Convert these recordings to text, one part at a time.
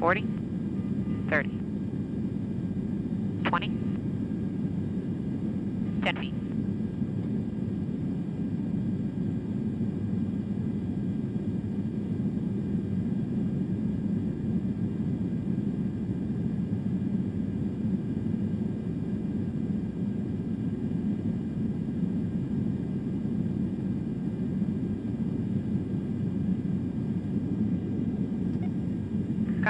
40, 30, 20, 10 feet.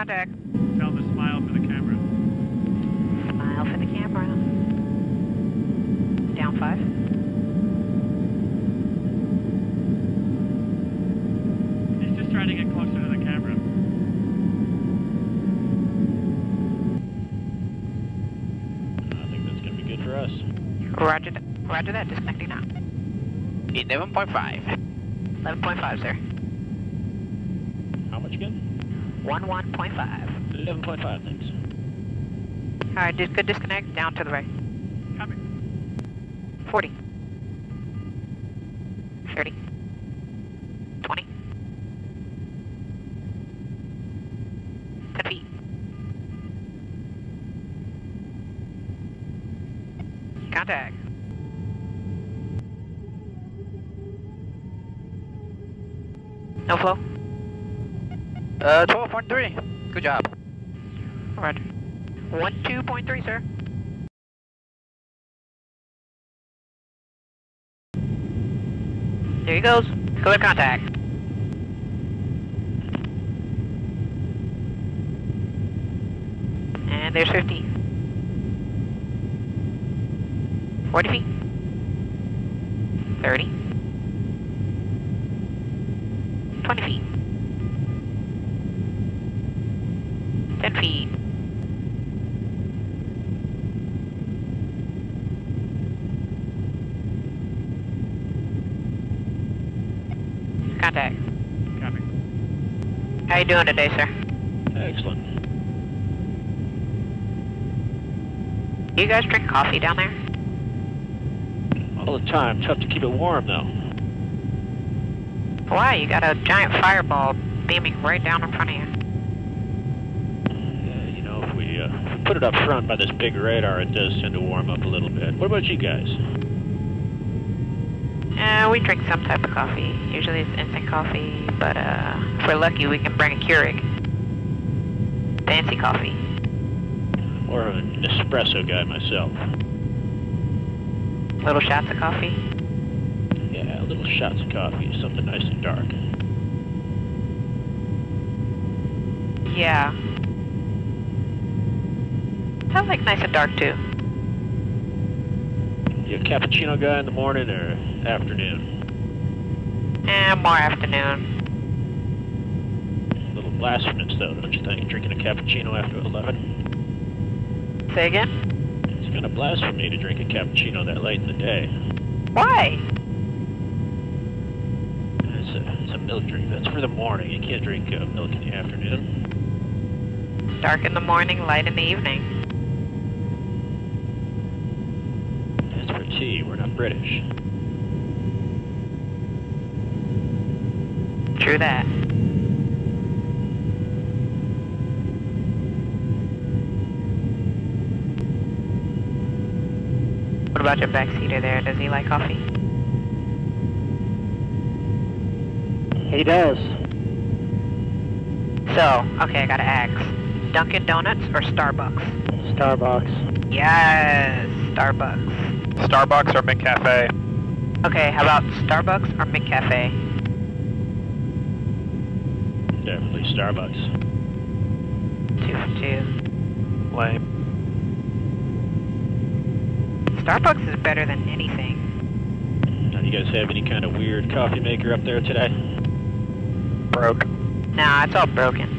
Contact. Tell them to smile for the camera. Smile for the camera. Down five. He's just trying to get closer to the camera. I think that's gonna be good for us. Roger that. Roger that. Disconnecting now. 11.5. 11.5, sir. How much again? 11.5. 11.5, thanks. Alright, just good disconnect. Down to the right. Copy. 40. 30. 20. 10 feet. Contact. No flow? Uh, 12.3. Good job. Roger. 12.3, sir. There he goes. Clear contact. And there's 50. 40 feet. 30. 20 feet. 10 feet. Contact. Copy. How you doing today, sir? Excellent. You guys drink coffee down there? All the time. Tough to keep it warm, though. Why? You got a giant fireball beaming right down in front of you. Uh, you know, put it up front by this big radar, it does tend to warm up a little bit. What about you guys? Uh, we drink some type of coffee. Usually it's instant coffee, but uh, if we're lucky, we can bring a Keurig. Fancy coffee. Of an espresso guy myself. Little shots of coffee. Yeah, little shots of coffee, something nice and dark. Yeah. I like nice and dark too. You a cappuccino guy in the morning or afternoon? And more afternoon. A little blasphemous though, don't you think? Drinking a cappuccino after 11? Say again? It's kind of blasphemy to drink a cappuccino that late in the day. Why? It's a, it's a milk drink. That's for the morning. You can't drink uh, milk in the afternoon. Dark in the morning, light in the evening. That's for tea. We're not British. True that. What about your backseater there? Does he like coffee? He does. So, okay, I gotta ask. Dunkin' Donuts or Starbucks? Starbucks. Yes, Starbucks. Starbucks or McCafe? Okay, how about Starbucks or McCafe? Definitely Starbucks. Two for two. Lame. Starbucks is better than anything. Now, you guys have any kind of weird coffee maker up there today? Broke. Nah, it's all broken.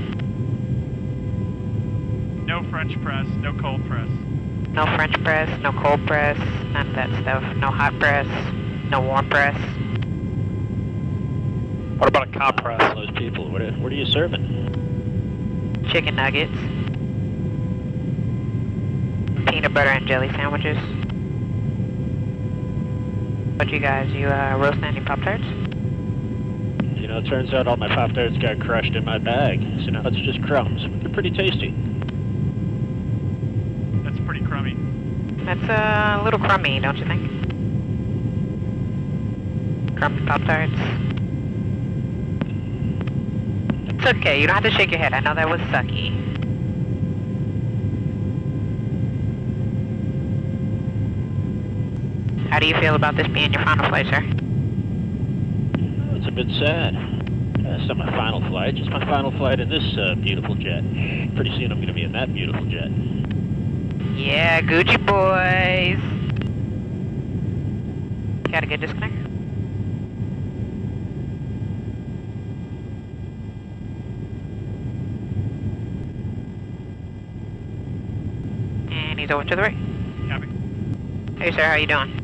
No French press, no cold press. No French press, no cold press, none of that stuff. No hot press, no warm press. What about a compress? Those people, what are, what are you serving? Chicken nuggets. Peanut butter and jelly sandwiches. What you guys, you uh, roasting any Pop-Tarts? You know, it turns out all my Pop Tarts got crushed in my bag, so now it's just crumbs. They're pretty tasty. That's pretty crummy. That's a little crummy, don't you think? Crummy Pop-Tarts. It's okay, you don't have to shake your head. I know that was sucky. How do you feel about this being your final flight, sir? It's a bit sad. Uh, it's not my final flight, just my final flight in this uh, beautiful jet. Pretty soon I'm going to be in that beautiful jet. Yeah, Gucci boys. Got a good disconnect? And he's over to the right. Copy. Hey, sir, how you doing?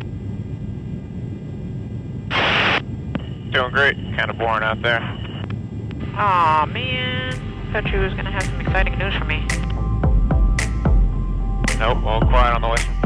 Doing great. Kind of boring out there. Aw, man. Thought you was gonna have some exciting news for me. Nope, all quiet on the way.